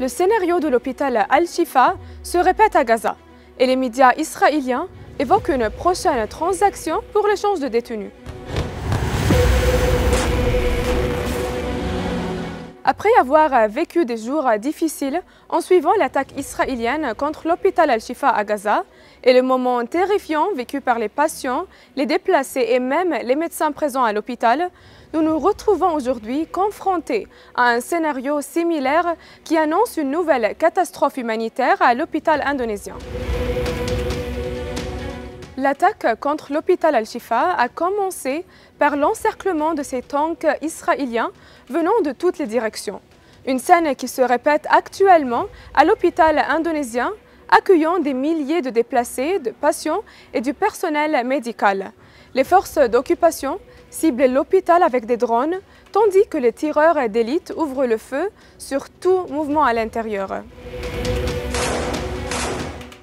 Le scénario de l'hôpital Al-Shifa se répète à Gaza et les médias israéliens évoquent une prochaine transaction pour l'échange de détenus. Après avoir vécu des jours difficiles en suivant l'attaque israélienne contre l'hôpital Al-Shifa à Gaza et le moment terrifiant vécu par les patients, les déplacés et même les médecins présents à l'hôpital, nous nous retrouvons aujourd'hui confrontés à un scénario similaire qui annonce une nouvelle catastrophe humanitaire à l'hôpital indonésien. L'attaque contre l'hôpital Al-Shifa a commencé par l'encerclement de ces tanks israéliens venant de toutes les directions. Une scène qui se répète actuellement à l'hôpital indonésien, accueillant des milliers de déplacés, de patients et du personnel médical. Les forces d'occupation ciblent l'hôpital avec des drones, tandis que les tireurs d'élite ouvrent le feu sur tout mouvement à l'intérieur.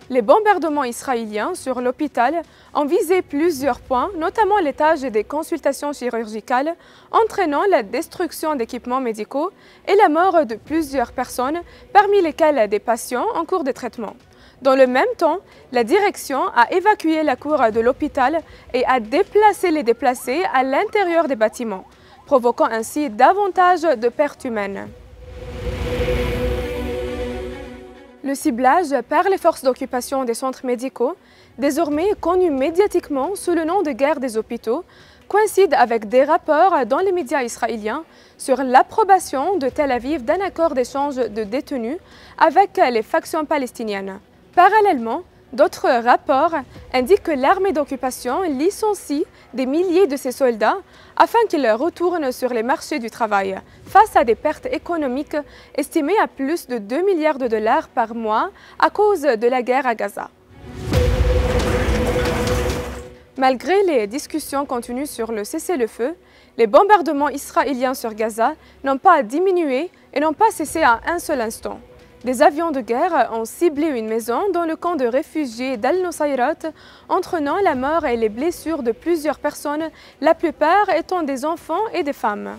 Les bombardements israéliens sur l'hôpital ont visé plusieurs points, notamment l'étage des consultations chirurgicales, entraînant la destruction d'équipements médicaux et la mort de plusieurs personnes, parmi lesquelles des patients en cours de traitement. Dans le même temps, la direction a évacué la cour de l'hôpital et a déplacé les déplacés à l'intérieur des bâtiments, provoquant ainsi davantage de pertes humaines. Le ciblage par les forces d'occupation des centres médicaux, désormais connu médiatiquement sous le nom de guerre des hôpitaux, coïncide avec des rapports dans les médias israéliens sur l'approbation de Tel Aviv d'un accord d'échange de détenus avec les factions palestiniennes. Parallèlement, D'autres rapports indiquent que l'armée d'occupation licencie des milliers de ses soldats afin qu'ils retournent sur les marchés du travail, face à des pertes économiques estimées à plus de 2 milliards de dollars par mois à cause de la guerre à Gaza. Malgré les discussions continues sur le cessez-le-feu, les bombardements israéliens sur Gaza n'ont pas diminué et n'ont pas cessé à un seul instant. Des avions de guerre ont ciblé une maison dans le camp de réfugiés d'Al-Nusayrat, entraînant la mort et les blessures de plusieurs personnes, la plupart étant des enfants et des femmes.